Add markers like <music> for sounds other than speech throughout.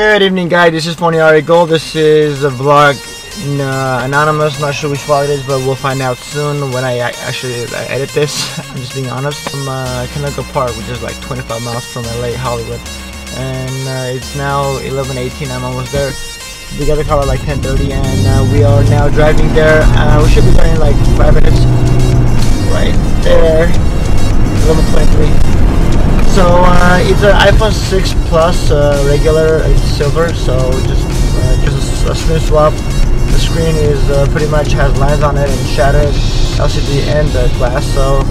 Good evening, guys. This is PHON-ER Ari Gold. This is a vlog. Uh, anonymous. Not sure which vlog it is, but we'll find out soon when I actually edit this. <laughs> I'm just being honest. From uh, Canoga Park, which is like 25 miles from LA, Hollywood, and uh, it's now 11:18. I'm almost there. We got the car at like 10:30, and uh, we are now driving there. Uh, we should be there in like five minutes. Right there, 11:23. So uh, it's an iPhone 6 Plus uh, regular, it's silver, so just uh, just a, a smooth swap. The screen is uh, pretty much has lines on it and shattered LCD and glass, so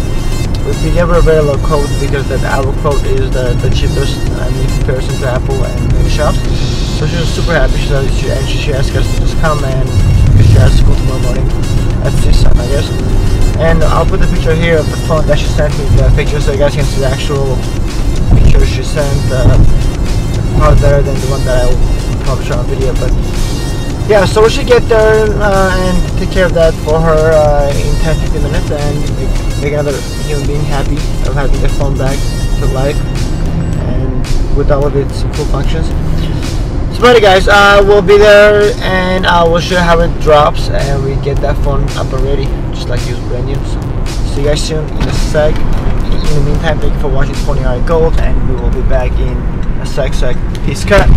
we give her a very low quote because the Apple quote is the, the cheapest I mean, in comparison to Apple and many. So she was super happy. She, she and she, she asked us to just come and she has school tomorrow morning at 6 I guess. And I'll put the picture here of the phone that she sent me the picture so you guys can see the actual picture she sent uh, far better than the one that I'll on video but yeah so we should get there uh, and take care of that for her uh, in 10-15 minutes and make, another human being happy of having the phone back to life and with all of its full functions. So buddy guys uh, we'll be there and uh, we'll show you how it drops and we get that phone up already just like was brand new so see you guys soon in a sec in the meantime, thank you for watching PHON-ER Ari Gold, and we will be back in a sec sec. Peace cut.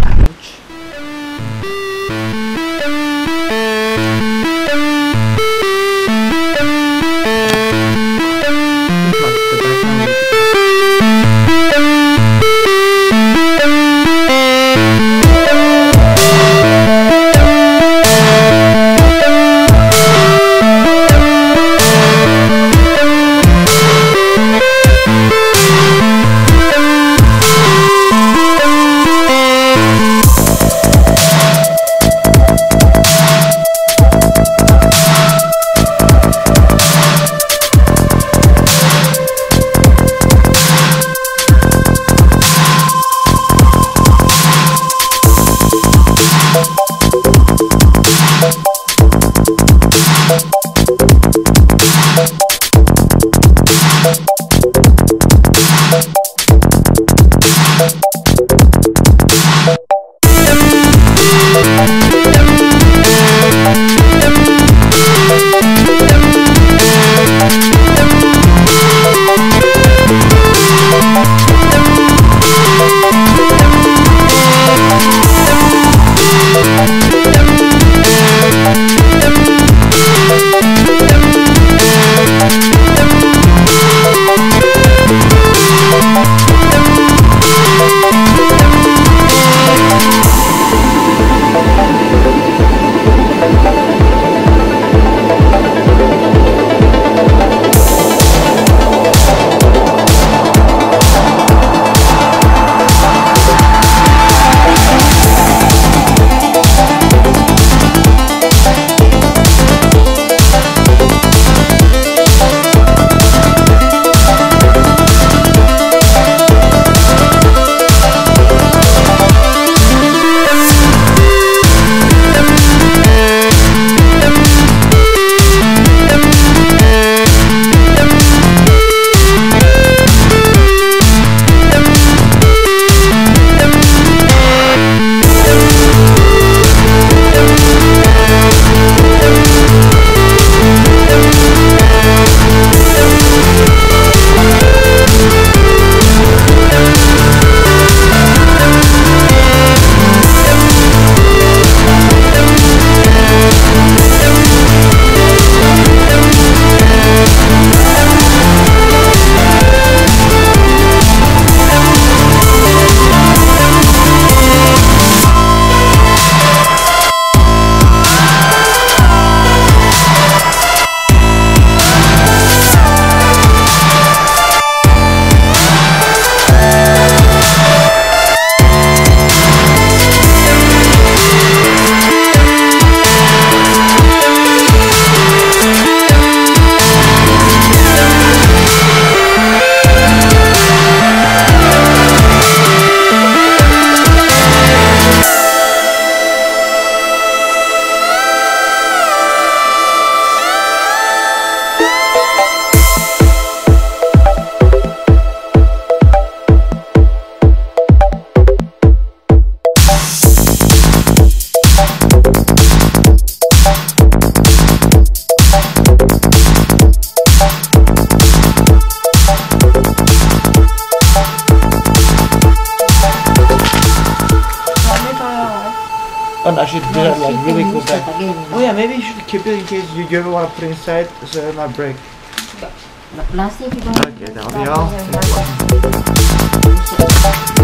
Like really cool use that bag. again. Oh yeah, maybe you should keep it in case you, you ever want to put it inside so it not break. Last year, if you don't Okay, that'll be all. have-